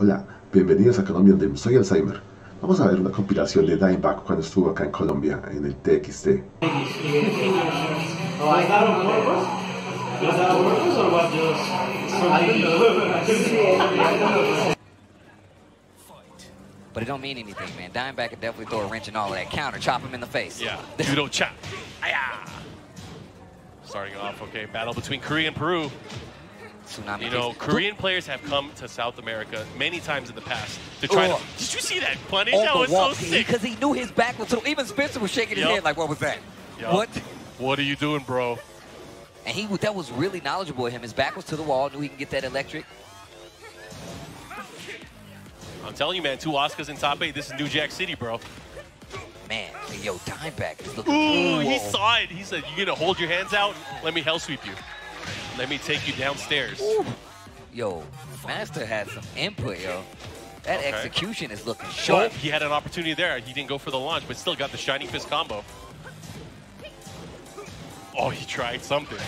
Hola, bienvenidos a Colombia Dem, soy Alzheimer. Vamos a ver una compilación de Dimebag cuando estuvo acá en Colombia, en el TXT. But it don't mean anything, man. Dimeback could definitely throw a wrench and all of that. Counter, chop him in the face. Yeah, judo chop. Aya! Starting off, okay, battle between Korea and Peru. Tsunami You know. Korean players have come to South America many times in the past to try Oh. to. Did you see that punish? That was so sick. because he knew his back was to. Even Spencer was shaking his head like, "What was that? Yup. What?" What are you doing, bro? And he that was really knowledgeable of him. His back was to the wall. Knew he can get that electric. I'm telling you, man, two Oscars in top eight. This is New Jack City, bro. Man, yo, Dimeback is looking. Ooh, he saw it. He said, "You gonna hold your hands out? Let me hell sweep you. Let me take you downstairs." Ooh. Yo, Mazter had some input, yo. That Okay. execution is looking Oh, sharp. he had an opportunity there. He didn't go for the launch, but still got the shining fist combo. Oh, he tried something.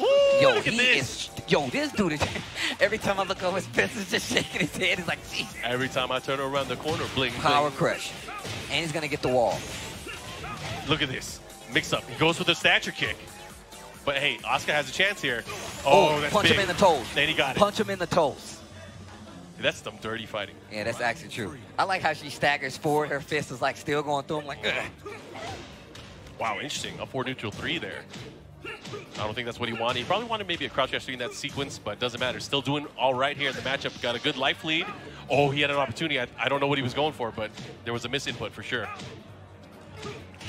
Ooh, Yo, look at he this. is. Yo, this dude is. Every time I look over, his fist, is just shaking his head. He's like, "Jeez." Every time I turn around the corner, bling, bling. Power crush, and he's gonna get the wall. Look at this. Mix up. He goes for the stature kick. But hey, Oscar has a chance here. Oh, Oh, punch big. him in the toes. Then he got it. Punch him in the toes. That's some dirty fighting. Yeah, that's actually true. I like how she staggers forward. Her fist is like still going through him, like. Ugh. Wow, interesting. Up four neutral three there. I don't think that's what he wanted. He probably wanted maybe a crouch three in that sequence, but it doesn't matter. Still doing all right here in the matchup. Got a good life lead. Oh, he had an opportunity. I, I don't know what he was going for, but there was a misinput for sure.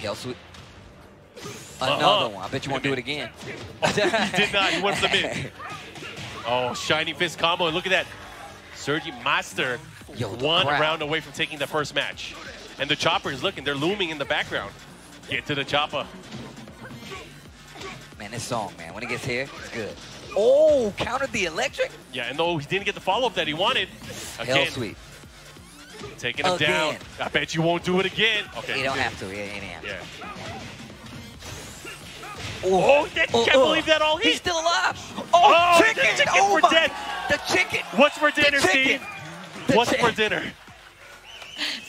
Hell sweep. Another Uh-huh. one. I bet you won't do it again. he did not. He went submit. Oh, shiny fist combo. And look at that. Sergei Mazter Yo, one crowd. round away from taking the first match. And the chopper is looking. They're looming in the background. Get to the chopper. Man, this song, man, when it gets here, it's good. Oh, countered the electric? Yeah, and though he didn't get the follow-up that he wanted, again, Hell sweep. taking him down. I bet you won't do it again. Okay. You don't have to. Yeah, yeah, yeah. Yeah. Oh, Oh, that, can't oh. believe that all He's still alive. Oh, Oh, the chicken. chicken oh, for my-. The chicken. What's for dinner, chicken. Steve? What's for dinner?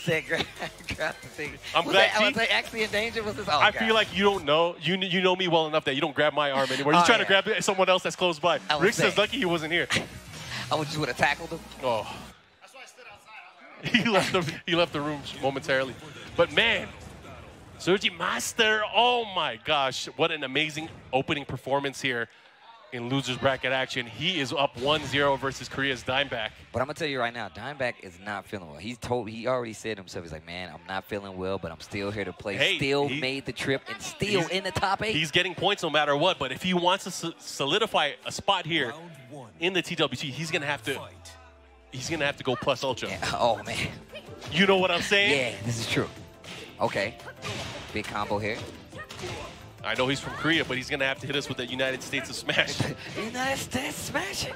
Said grab, grab the thing. I'm was glad- That, was they actually in danger? Was this? Oh, I God. feel like you don't know. You you know me well enough that you don't grab my arm anymore. You're Oh, trying yeah. to grab someone else that's close by. Rick says lucky he wasn't here. I would just would have tackled him. Oh. He left the he left the room momentarily. But man, Sergei Mazter, oh my gosh, what an amazing opening performance here in losers bracket action. He is up 1-0 versus Korea's Dimeback. But I'm gonna tell you right now, Dimeback is not feeling well. He's told he already said himself, he's like, man, I'm not feeling well, but I'm still here to play. Hey, still he- made the trip and still in the top eight. He's getting points no matter what, but if he wants to solidify a spot here in the TWT, he's gonna have to he's gonna have to go plus ultra. Yeah, Oh man. You know what I'm saying? Yeah, this is true. Okay. Big combo here. I know he's from Korea, but he's gonna have to hit us with the United States of Smash. United States smashing.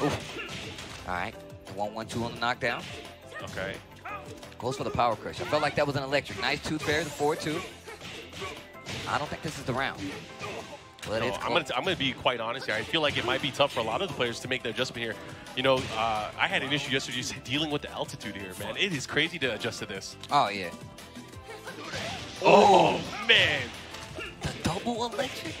Ooh. All right. One, one, two on the knockdown. okay. Goes for the power crush. I felt like that was an electric. Nice tooth fairy, the 4-2. I don't think this is the round. But No, it's I'm gonna, close. t- I'm gonna be quite honest here. I feel like it might be tough for a lot of the players to make the adjustment here. You know, uh, I had an issue yesterday just dealing with the altitude here, man. It is crazy to adjust to this. Oh, yeah. Oh, man. The double electric?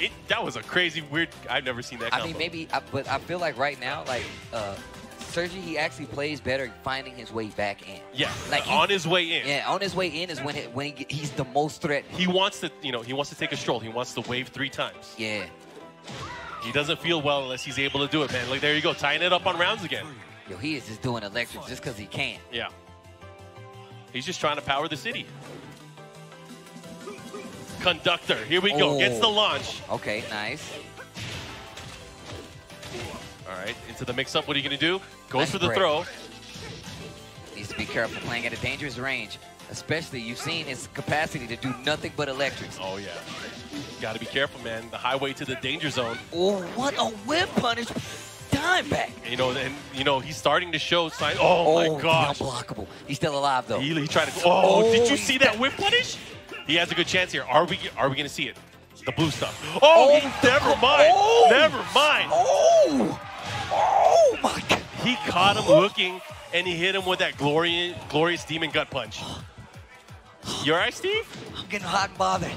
It, that was a crazy, weird. I've never seen that. I mean, maybe, I, but I feel like right now, like, uh, Sergei, he actually plays better finding his way back in. Yeah, Like, he- on his way in. Yeah, on his way in is when it, when he, he's the most threatening. He wants to, you know, he wants to take a stroll. He wants to wave three times. Yeah. He doesn't feel well unless he's able to do it, man. Like there you go, tying it up on rounds again. Yo, he is just doing electric just because he can. Yeah. He's just trying to power the city. Conductor, here we go. Gets the Oh. launch. Okay, nice. All right, into the mix-up. What are you gonna do? Goes Nice for the break. throw. Needs to be careful playing at a dangerous range. Especially, you've seen his capacity to do nothing but electrics. Oh yeah. Got to be careful, man. The highway to the danger zone. Oh, what a whiff punish. Dimeback. You know, and you know he's starting to show signs. Oh, my oh, gosh. unblockable. He's still alive, though. He, he tried to. Oh, Oh, did you oh, see that whiff punish? He has a good chance here. Are we? Are we gonna see it? The blue stuff. Oh, Oh, he, never mind. oh. Never mind. Oh! Oh, my God. he caught him looking, and he hit him with that glorious, glorious demon gut punch. You alright, Steve? I'm getting hot and bothered.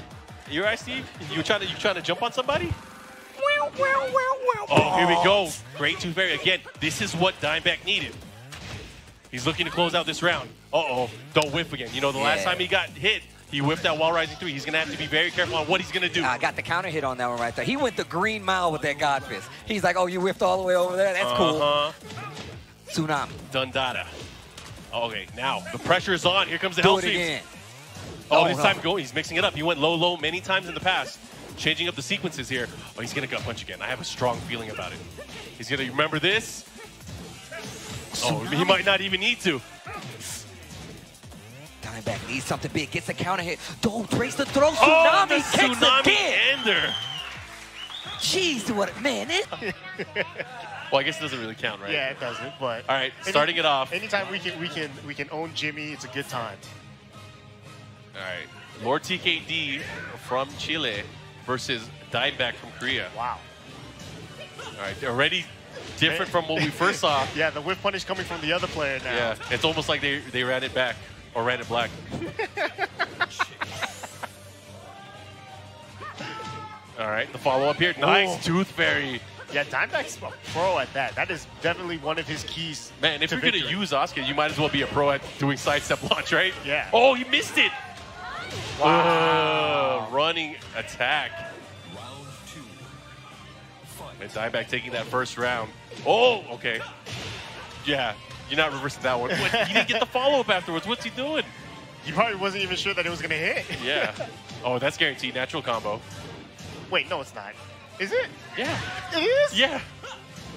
You alright, Steve? You trying to you trying to jump on somebody? Oh, here we go. Great Tooth Fairy again. This is what Dimeback needed. He's looking to close out this round. Uh-oh, don't whiff again. You know, the last Yeah. time he got hit, he whipped that wall rising three. He's gonna have to be very careful on what he's gonna do. I got the counter hit on that one right there. He went the green mile with that God Fist. He's like, oh, you whiffed all the way over there? That's cool. Uh-huh. Tsunami. Dundada. Okay, now the pressure is on. Here comes the Hell again. Oh, Oh, this time going. He's mixing it up. He went low, low many times in the past, changing up the sequences here. Oh, he's gonna gut punch again. I have a strong feeling about it. He's gonna remember this. Oh, he might not even need to. Dimeback needs something big. Gets the counter hit. Don't trace the throw. Oh, Tsunami the kicks tsunami again. ender. Jeez, what a man? It, Well, I guess it doesn't really count, right? Yeah, it doesn't. But All right, starting it off. Anytime we can we can we can own Jimmy, it's a good time. All right, Lord TKD from Chile versus Dimeback from Korea. Wow. All right, already different from what we first saw. Yeah, the whiff punish coming from the other player now. Yeah, it's almost like they, they ran it back or ran it black. All right, the follow up here. Nice Ooh. Tooth Fairy. Yeah, Dimeback's a pro at that. That is definitely one of his keys. Man, if to you're going to use Oscar, you might as well be a pro at doing sidestep launch, right? Yeah. Oh, he missed it. Wow. running attack. Round two. And Dimeback taking that first round. Oh, okay. Yeah, you're not reversing that one. What, he didn't get the follow up afterwards. What's he doing? he probably wasn't even sure that it was gonna hit. Yeah. Oh, that's guaranteed. Natural combo. Wait, no, it's not. Is it? Yeah. It is. Yeah.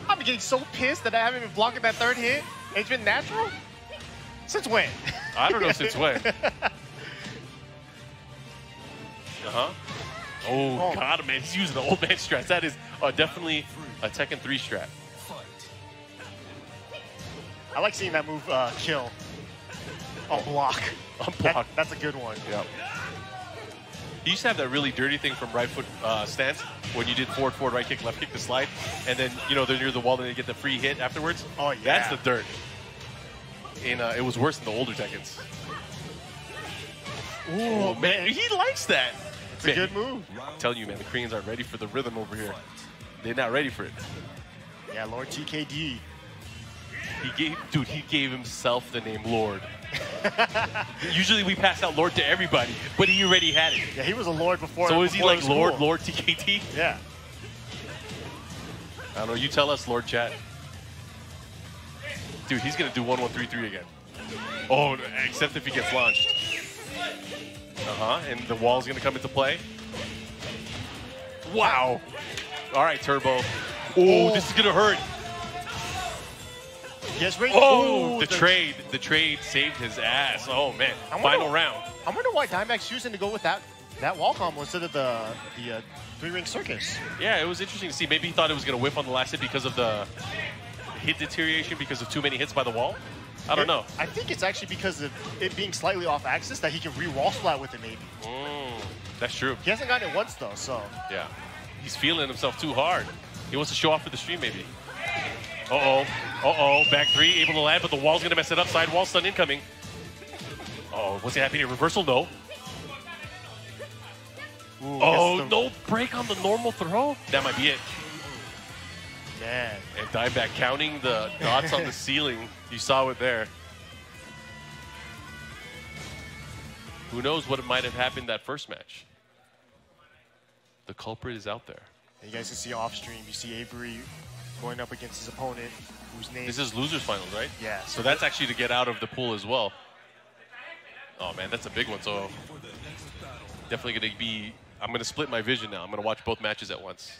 I'm getting so pissed that I haven't been blocking that third hit. It's been natural. Since when? I don't know since when. Uh huh. Oh, Oh. God, man. He's using the old man strats. That is uh, definitely a Tekken 3 strat. I like seeing that move uh, kill on block. On That- block. that's a good one. Yep. You used to have that really dirty thing from right foot uh, stance when you did forward, forward, right kick, left kick the slide, and then you know they're near the wall, then they get the free hit afterwards. Oh, yeah. That's the dirt. And uh, it was worse in the older Tekkens. Ooh, Man, he likes that. It's a good move. I'm telling you, man, the Koreans aren't ready for the rhythm over here. They're not ready for it. Yeah, Lord TKD. He gave, dude, he gave himself the name Lord. Usually we pass out Lord to everybody, but he already had it. Yeah, he was a Lord before. So is he like Lord, cool. Lord TKT? Yeah. I don't know. You tell us, Lord Chat. Dude, he's gonna do one one three three again. Oh, except if he gets launched. Uh huh. And the wall's gonna come into play. Wow. All right, Turbo. Oh, this is gonna hurt. Yes, Ray. Oh, Ooh, the trade. The trade saved his ass. Oh man. I wonder- Final round. I wonder why Dimeback's choosing to go with that that wall combo instead of the the uh, three ring circus. Yeah, it was interesting to see. Maybe he thought it was gonna whiff on the last hit because of the hit deterioration because of too many hits by the wall. I don't know. I think it's actually because of it being slightly off axis that he can re-wall splat with it. Maybe Mm, that's true. he hasn't gotten it once though. So Yeah. He's feeling himself too hard. He wants to show off for the stream, maybe. Uh-oh. Uh-oh. Back three, able to land, but the wall's going to mess it up. Side wall stun incoming. Oh, what's happening? Reversal? No. Ooh, Oh, no break on the normal throw? That might be it. man. And Dimeback counting the dots on the ceiling. You saw it there. Who knows what might have happened that first match? The culprit is out there. You guys can see off stream. You see Avery going up against his opponent, whose name This is losers finals, right? Yeah. So that's actually to get out of the pool as well. Oh man, that's a big one. So definitely going to be. I'm going to split my vision now. I'm going to watch both matches at once.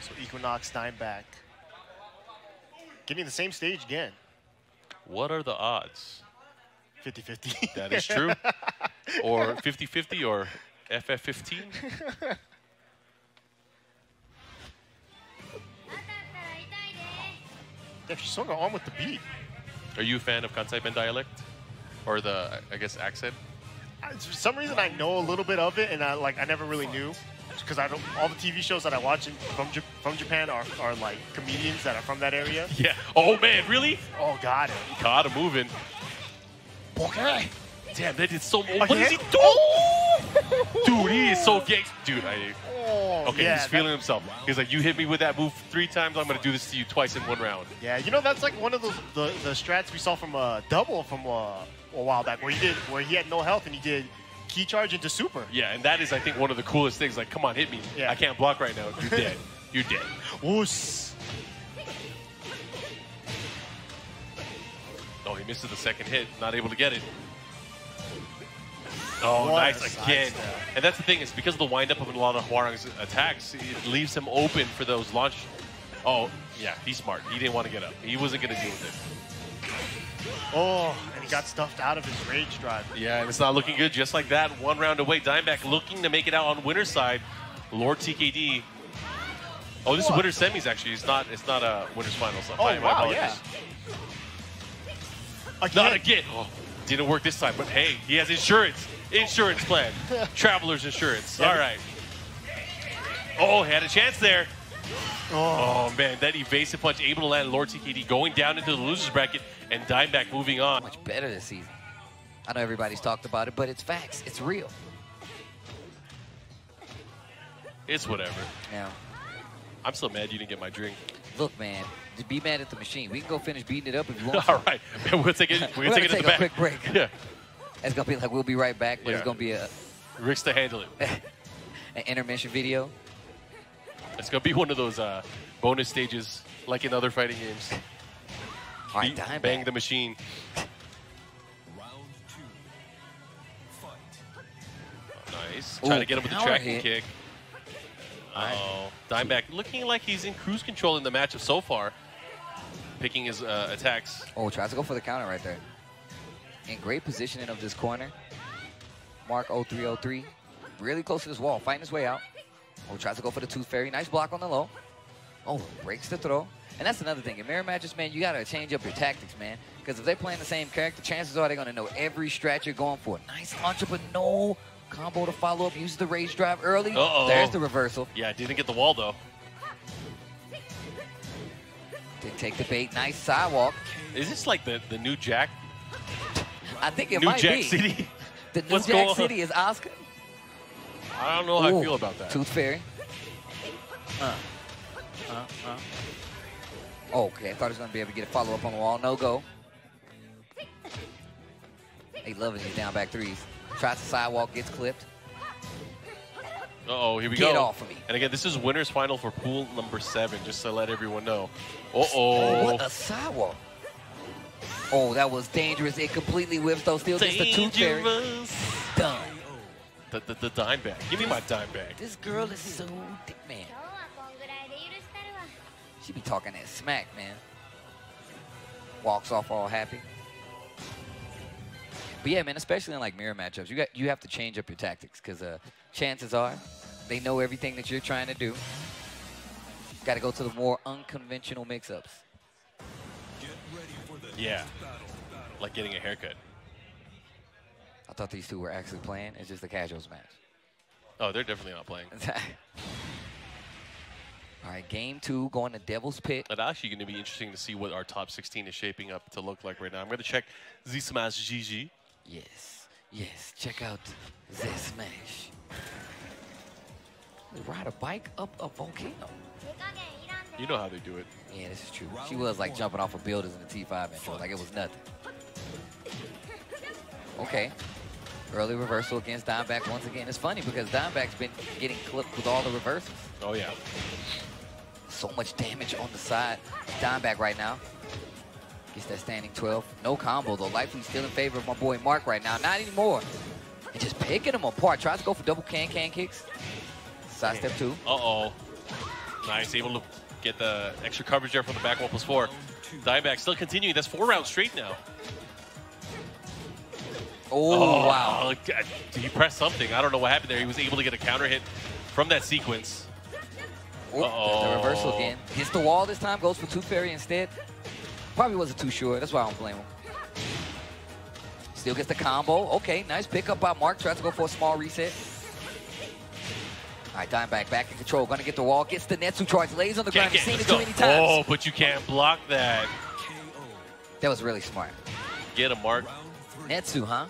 so Equinox Dimeback getting the same stage again. What are the odds? 50-50. That is true. or 50-50 or FF15? yeah, she's sort of on with the beat. Are you a fan of Kansai-ben dialect? Or the, I guess, accent? I- For some reason, I know a little bit of it, and I like I never really knew. because I don't all the TV shows that I watch in, from Jap- from Japan are, are like comedians that are from that area. Yeah. Oh man, really? Oh God. It. Got him moving. Okay. Damn, that did so. What Again? is he doing? Oh! Dude, he is so gay. Dude, I. Oh, Okay, yeah, he's that- feeling himself. He's like, you hit me with that move three times. I'm gonna do this to you twice in one round. Yeah, you know that's like one of those the, the strats we saw from uh, Double from uh, a while back, where he did where he had no health and he did key charge into super. Yeah, and that is, I think, one of the coolest things. Like, come on, hit me. Yeah. I can't block right now. You're dead. You're dead. Woos. Oh, he misses the second hit. Not able to get it. Oh, What nice again. And that's the thing is because of the windup of a lot of Hwoarang's attacks, it leaves him open for those launch. Oh, yeah, he's smart. He didn't want to get up. He wasn't going to deal with it. Oh, and he got stuffed out of his rage drive. Yeah, and it's not looking good. Just like that, one round away. Dimeback looking to make it out on winner's side. Lord TKD. Oh, this is winner's semis actually. It's not. It's not a winner's finals. Oh My- my wow, apologies. yeah. Again. Not again. Oh, didn't work this time, but hey, he has insurance. Insurance plan. Traveler's insurance. Yeah, All but- right. Oh, had a chance there. Oh, Oh man, that evasive punch able to land Lord TKD going down into the losers bracket and Dimeback moving on. Much better this season. I know everybody's talked about it, but it's facts. It's real. It's whatever. Yeah. I'm so mad you didn't get my drink. look, man, just be mad at the machine. We can go finish beating it up if you want. to. All right, we'll take it. We're We're gonna take it gonna the take a back. quick break. Yeah, It's gonna be like we'll be right back, but Yeah. it's gonna be a Rick's to handle it. an intermission video. It's gonna be one of those uh, bonus stages, like in other fighting games. All right, Beat- bang the machine. Round two. Nice. Trying to get him with the tracking hit. kick. Alright. Oh, Dimeback looking like he's in cruise control in the matchup so far. Picking his uh, attacks. Oh, tries to go for the counter right there. In great positioning of this corner. Mark 0303. Really close to this wall, fighting his way out. Oh, tries to go for the Tooth Fairy. Nice block on the low. Oh, breaks the throw. And that's another thing. In mirror matches, man, you got to change up your tactics, man. Because if they're playing the same character, chances are they're going to know every strat you're going for. Nice launcher, but no combo to follow up. Uses the rage drive early. Uh-oh. There's the reversal. Yeah, didn't get the wall though. Did take the bait. Nice sidewalk. Is this like the, the new Jack? I think it new might Jack be. City? The new What's Jack? City is Oscar. I don't know how I feel about that. Tooth Fairy. Uh. Uh, uh. Oh, okay, I thought he was going to be able to get a follow up on the wall. No go. They loving these down back threes. Tries the sidewalk, gets clipped. Uh-oh, here we Get go. Get off of me. And again, this is winner's final for pool number seven, just to let everyone know. Oh, Uh-oh. what a sidewalk. Oh, that was dangerous. It completely whips, though. Still dangerous. just tooth fairy. Done. The, the, the dime bag. Give me my dime bag. This girl is so thick, man. She be talking that smack, man. Walks off all happy. But yeah, man, especially in like mirror matchups, you got you have to change up your tactics because uh, chances are they know everything that you're trying to do. Got to go to the more unconventional mix-ups. Yeah. Like getting a haircut. I thought these two were actually playing. It's just a casuals match. Oh, they're definitely not playing. all right, game two going to Devil's Pit. It's actually going to be interesting to see what our top 16 is shaping up to look like right now. I'm going to check Z Smash GG. Yes, yes. Check out the smash. Ride a bike up a volcano. You know how they do it. Yeah, this is true. She was like jumping off of builders in the T5 intro. Like it was nothing. Okay. Early reversal against Dimeback once again. It's funny because Dimeback's been getting clipped with all the reversals. Oh, yeah. So much damage on the side. Dimeback right now. Gets that standing 12. No combo, though. Likely still in favor of my boy Mark right now. Not anymore. And just picking him apart. Tries to go for double can-can kicks. Sidestep two. Uh-oh. Nice. Able to get the extra coverage there from the back one plus four. Dimeback still continuing. That's four rounds straight now. Oh, oh wow. God. He pressed something. I don't know what happened there. He was able to get a counter hit from that sequence. Oh, Uh-oh. The reversal again. Hits the wall this time, goes for Tooth Fairy instead. Probably wasn't too sure. That's why I don't blame him. Still gets the combo. Okay, nice pickup by Mark. Tries to go for a small reset. All right, Dimeback back in control. Gonna get the wall. Gets the Netsu charge. Lays on the ground. Seen it too many times. Oh, but you can't block that. That was really smart. Get him, Mark. Netsu, huh?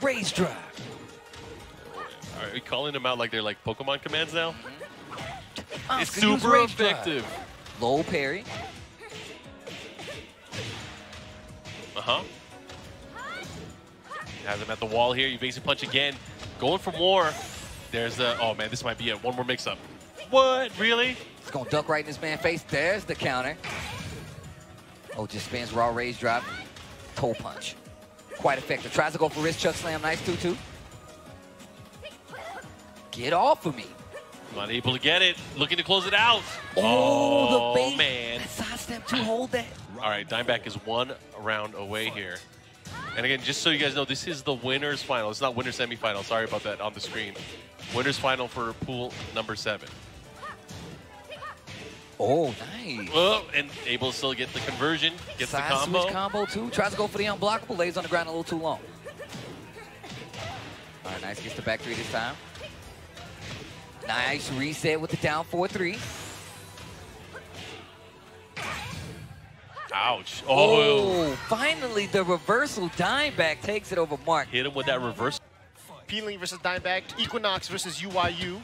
Rage drive. Are we calling them out like they're like Pokemon commands now? It's Asuka, use super rage drive. effective. Low parry. Uh-huh. Has him at the wall here. Evasive punch again. Going for more. There's the, oh man, this might be it. One more mix-up. What, really? It's gonna duck right in this man's face. There's the counter. Oh, just spins raw raise drop. Toe punch. Quite effective. Tries to go for wrist chuck slam. Nice 2-2. Get off of me. Not able to get it. Looking to close it out. Oh, the oh, bait. man. That sidestep to hold that. All right, Dimeback is one round away here. And again, just so you guys know, this is the winner's final. It's not winner semifinal. Sorry about that on the screen. Winner's final for pool number seven. Oh, nice. Oh, and able to still get the conversion, gets Side the combo. switch combo too. Tries to go for the unblockable. Lays on the ground a little too long. All right, nice. Gets the back three this time. Nice reset with the down 4-3. Ouch. Oh, Oh, finally the reversal. Dimeback takes it over Mark. hit him with that reverse. P.Ling versus Dimeback. Equinox versus UYU.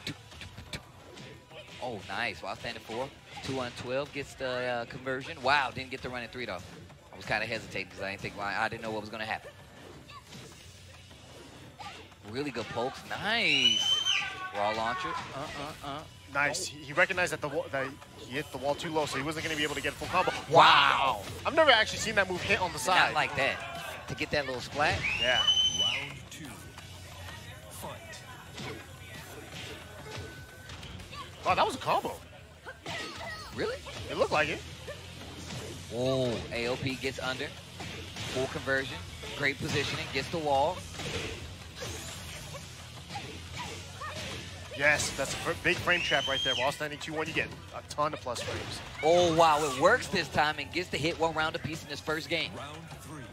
Oh, nice. While standing four. Two on 12 gets the uh, conversion. Wow, didn't get the running three though. I was kind of hesitating because I didn't think why I didn't know what was going to happen. Really good pokes. Nice. Raw launcher. Uh, uh, uh. Nice. He he recognized that the wall, that he hit the wall too low, so he wasn't going to be able to get a full combo. Wow. I've never actually seen that move hit on the side. Not like that. To get that little splat. Yeah. Oh, that was a combo. Really? It looked like it. Oh, AOP gets under. Full conversion. Great positioning. Gets the wall. Yes, that's a big frame trap right there. While standing 2-1, you get a ton of plus frames. Oh, wow. It works this time and gets the hit one round apiece in his first game. Round three.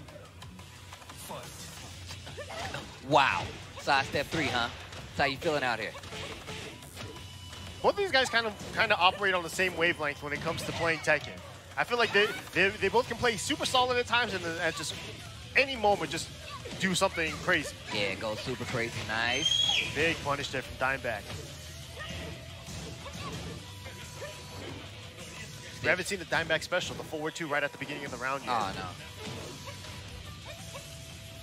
Wow. Side step three, huh? That's how you feeling out here? Both of these guys kind of kind of operate on the same wavelength when it comes to playing Tekken. I feel like they, they, they both can play super solid at times and then at just any moment just do something crazy. Yeah, it goes super crazy. Nice. Big punish there from Dimeback. We haven't seen the Dimeback special, the forward two right at the beginning of the round yet. Oh, no.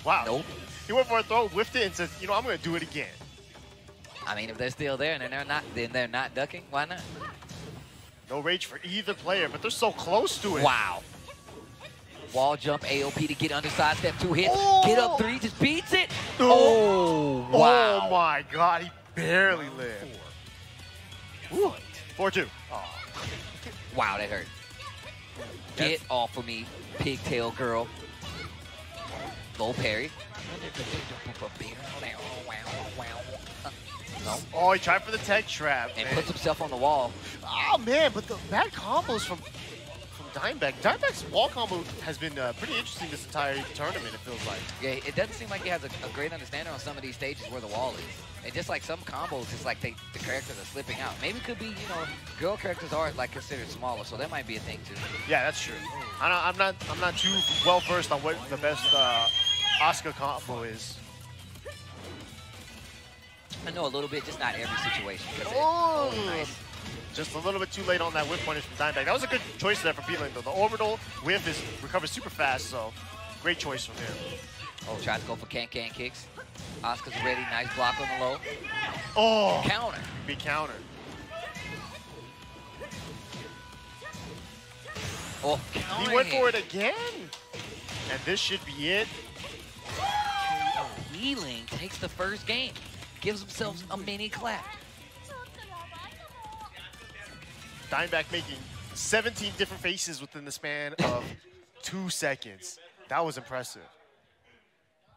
wow. Nope. He went for a throw, whiffed it, and said, you know, I'm going to do it again. I mean, if they're still there and then they're not, then they're not ducking. Why not? No rage for either player, but they're so close to it. Wow. Wall jump AOP to get under side step two hit. Oh! Get up three, just beats it. Oh. Oh, wow. Oh my God, he barely lived. Woo. 4-2. Oh. Wow, that hurt. Get off of me, pigtail girl. Low parry. No. Oh, he tried for the tech trap. And man. puts himself on the wall. Oh man, but the bad combos from from Dimeback. Dimeback's wall combo has been uh, pretty interesting this entire tournament. It feels like. Yeah, it doesn't seem like he has a, a great understanding on some of these stages where the wall is. And just like some combos, it's like they, the characters are slipping out. Maybe it could be, you know, girl characters are like considered smaller, so that might be a thing too. Yeah, that's true. I am not I'm not too well versed on what the best uh, Oscar combo is. I know a little bit, just not every situation. 'cause it- Oh, nice. Just a little bit too late on that whiff punish from Dimeback. That was a good choice there for P.Ling though. The orbital whiff is recovers super fast, so great choice from him. Oh, tries to go for can can kicks. Oscar's ready, nice block on the low. Oh, Counter. Be counter. Oh, counter. He went for it again, and this should be it. Wheeling takes the first game. Gives themselves a mini clap. Dimeback making 17 different faces within the span of two seconds. That was impressive.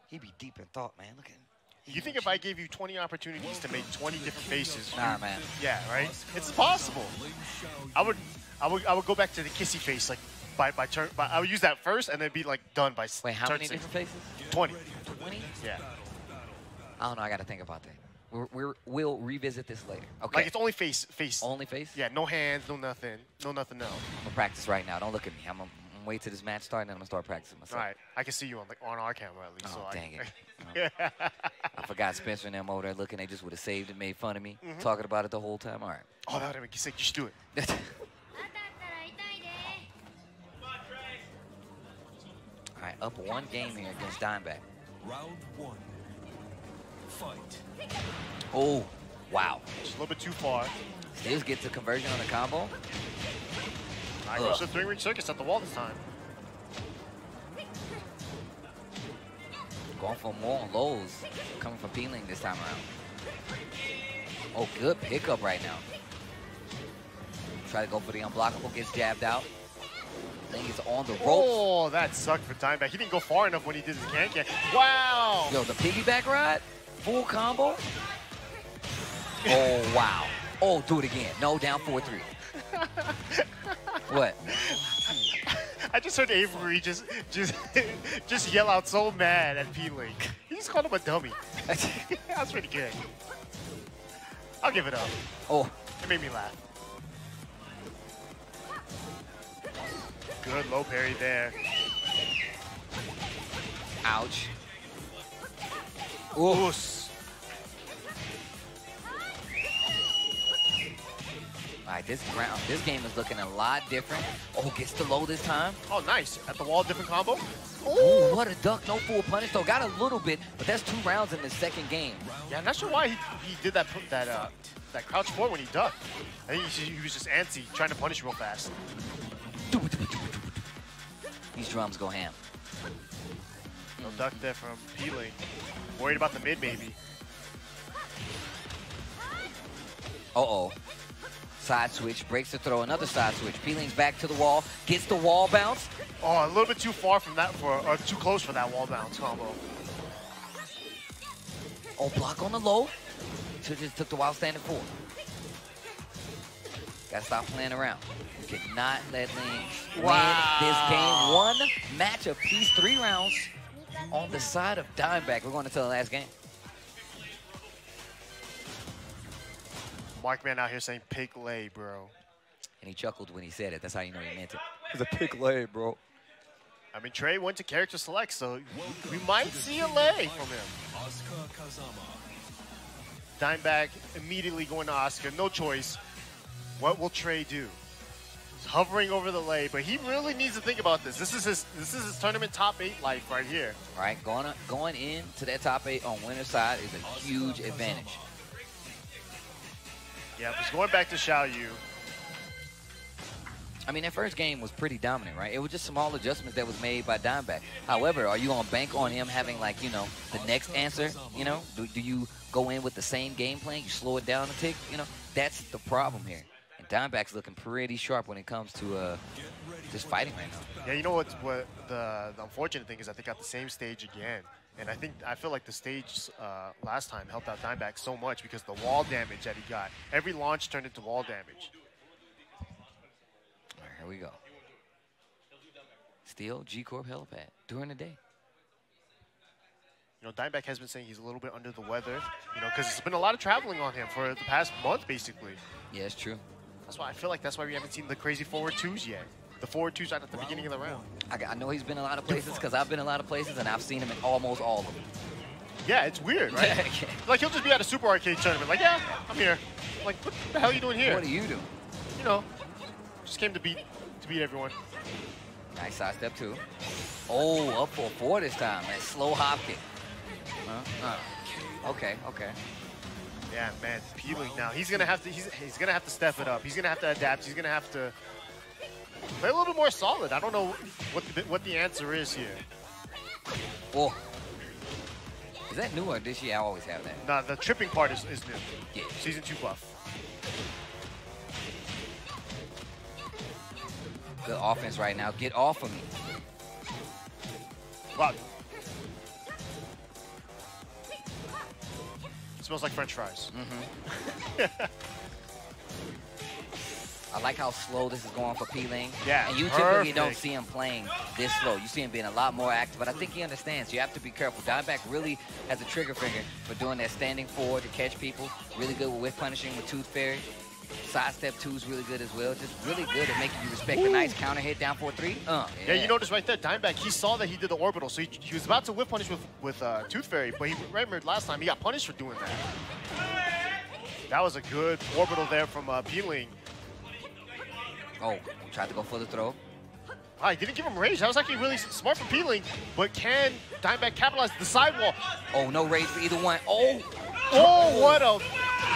He'd be deep in thought, man. Look at him. You think if I gave you 20 opportunities to make 20 different faces? Nah, man. Yeah, right? It's possible. I would, I would, I would go back to the kissy face, like by by turn. By, I would use that first, and then be like done by s- Wait, how many six. different faces? 20. 20? Yeah. I don't know. I got to think about that. We're, we're, we'll revisit this later. Okay. Like it's only face, face. Only face. Yeah, no hands, no nothing, no nothing else. I'm gonna practice right now. Don't look at me. I'm gonna wait till this match starts and then I'm gonna start practicing myself. All right. I can see you on like on our camera at least. Oh so dang I, it. Oh. I forgot Spencer and them over there looking. They just would have saved it, made fun of me, mm -hmm. talking about it the whole time. All right. Oh, that would make you sick. You should do it. All right, up one game here against Dimeback. Round one. Fight. Oh, wow. Just a little bit too far. Stills gets a conversion on the combo. I goes to the three-ring circus at the wall this time. Going for more lows coming for P.Ling this time around. Oh, good pickup right now. Try to go for the unblockable, gets jabbed out. Thing is on the oh, ropes. Oh, that sucked for Dimeback. He didn't go far enough when he did his can can. Wow. Yo, the piggyback ride, full combo. Oh, wow. Oh, do it again. No, down 4-3. what? I just heard Avery just just just yell out so mad at P.Ling. He just called him a dummy. That's pretty good. I'll give it up. Oh, It made me laugh. Good low parry there. ouch. Oos. All right, this round, this game is looking a lot different. Oh, gets the low this time. Oh, nice. At the wall, different combo. Ooh, what a duck. No full punish, though. Got a little bit, but that's two rounds in the second game. Yeah, I'm not sure why he, he did that that uh, that crouch forward when he ducked. I think he, he was just antsy, trying to punish real fast. These drums go ham. No duck there from P.Ling. Worried about the mid, maybe. Uh-oh. Side switch, breaks the throw, another side switch. P.Ling's back to the wall, gets the wall bounce. Oh, a little bit too far from that for, or too close for that wall bounce combo. Oh, block on the low. Should just took the wild standing four. Gotta stop playing around. You cannot let Ling Wow. win this game. One match of apiece, three rounds on the side of Dimeback. We're going to the last game. Markman out here saying pick lay, bro. And he chuckled when he said it. That's how you know he meant it. It's a pick lay, bro. I mean, Trey went to character select, so we might see a lay from him. Asuka Kazama. Dimeback immediately going to Oscar, no choice. What will Trey do? Hovering over the lay, but he really needs to think about this. This is his this is his tournament top eight life right here. All right, going going into that top eight on winner's side is a huge advantage. Yeah, but he's going back to Xiao Yu. I mean, that first game was pretty dominant, right? It was just small adjustments that was made by Dimeback. However, are you going to bank on him having, like, you know, the next answer? You know, do, do you go in with the same game plan? You slow it down a tick? You know, that's the problem here. Dimeback's looking pretty sharp when it comes to uh, just fighting right now. Yeah, you know what? What the, the unfortunate thing is, that they got the same stage again, and I think I feel like the stage uh, last time helped out Dimeback so much because the wall damage that he got. Every launch turned into wall damage. All right, here we go. Steel G Corp helipad during the day. You know, Dimeback has been saying he's a little bit under the weather, you know, because it's been a lot of traveling on him for the past month, basically. Yeah, it's true. That's why I feel like that's why we haven't seen the crazy forward twos yet. The forward twos right at the beginning of the round. I, I know he's been a lot of places because I've been a lot of places and I've seen him in almost all of them. Yeah, it's weird, right? like he'll just be at a super arcade tournament, like, yeah, I'm here. Like, what the hell are you doing here? what are you doing? You know, just came to beat to beat everyone. Nice side step two. Oh, up for four this time. That slow hop kick. Huh? Uh, okay, okay. Yeah, man, P.Ling now. He's gonna have to. He's, he's gonna have to step it up. He's gonna have to adapt. He's gonna have to play a little bit more solid. I don't know what the, what the answer is here. Oh. Is that new or did she always have that? Nah, the tripping part is, is new. Yeah. Season two buff. Good offense right now. Get off of me. Wow. Smells like French fries. Mm-hmm. I like how slow this is going for P-Lane. Yeah, And you typically don't see him playing this slow. You see him being a lot more active, but I think he understands. You have to be careful. Diamondback really has a trigger finger for doing that standing forward to catch people. Really good with whiff punishing with Tooth Fairy. Sidestep two is really good as well. Just really good at making you respect the nice counter hit down 4-3. Uh, Yeah, you notice right there, Dimeback, he saw that he did the orbital, so he, he was about to whiff punish with, with uh, Tooth Fairy, but he remembered last time he got punished for doing that. That was a good orbital there from uh, P.Ling. Oh, tried to go for the throw. Wow, didn't give him rage. That was actually really smart from P.Ling, but can Dimeback capitalize the sidewall? Oh, no rage for either one. Oh, Oh, what a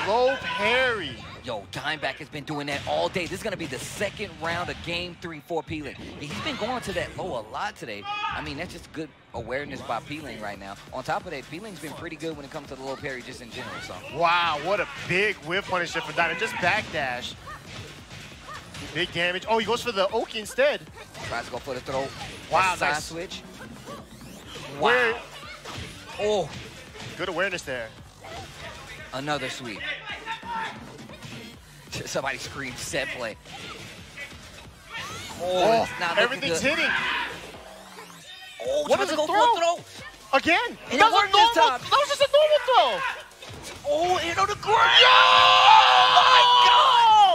low parry. Yo, Dimeback has been doing that all day. This is going to be the second round of game three for P.Ling. He's been going to that low a lot today. I mean, that's just good awareness by P.Ling right now. On top of that, P.Ling's been pretty good when it comes to the low parry just in general. So, Wow, what a big whiff punish there from Diamond. Just backdash. Big damage. Oh, he goes for the Oki instead. tries to go for the throw. Wow, Side nice. switch. Where- Wow. Oh, Good awareness there. another sweep. Somebody screamed set play. Oh, Oh, not everything's good. hitting. Oh, What trying to the go for a throw? throw. Again. And that, was a normal, that was just a normal throw. Oh, and on the ground. Oh,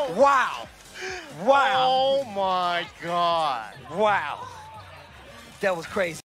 my God. Wow. Wow. Oh my god. Wow. That was crazy.